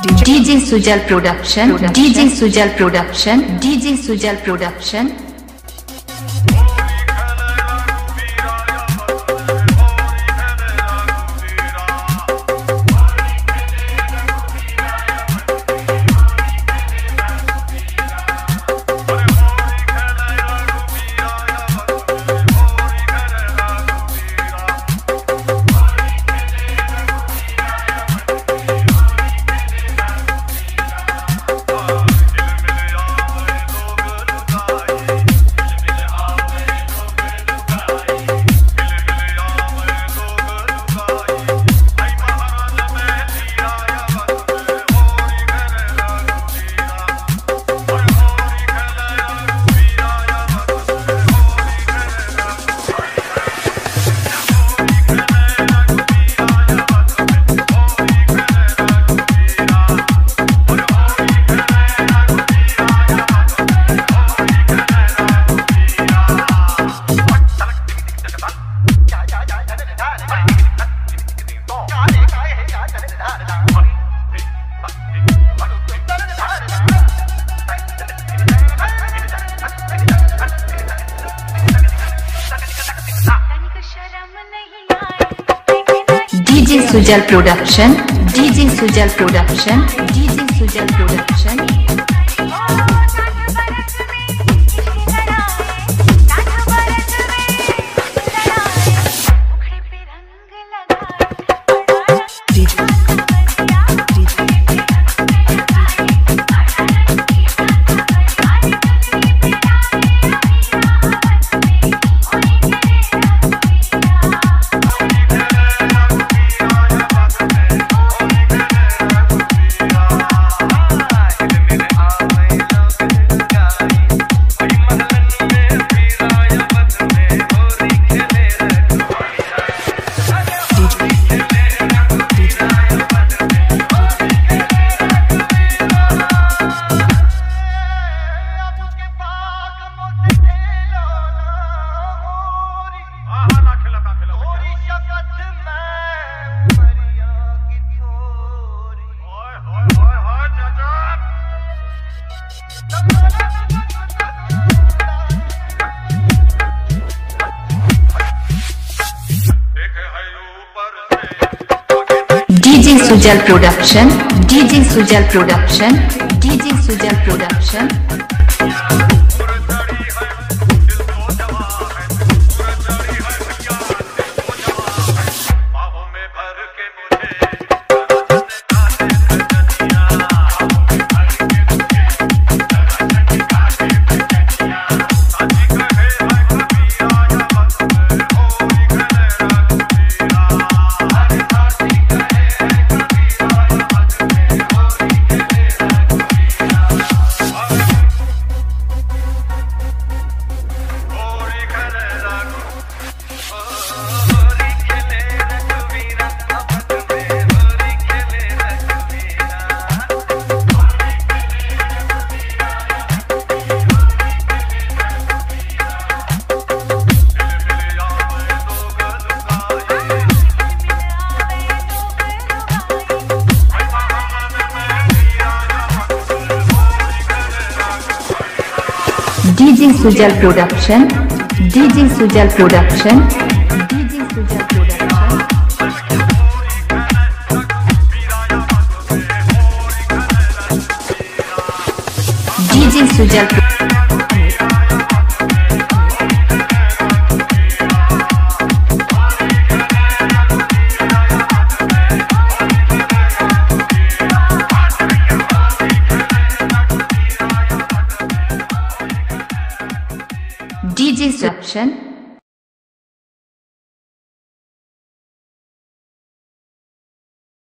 DJ Sujal Production, DJ Sujal Production, DJ Sujal Production. Sujal Production, DJ Sujal Production, DJ Sujal Production. Sujal Production, DJ Sujal Production, DJ Sujal Production. Sujal Production, DJ Sujal Production, DJ Sujal Production. DJ Sujal Pro- DJ Production,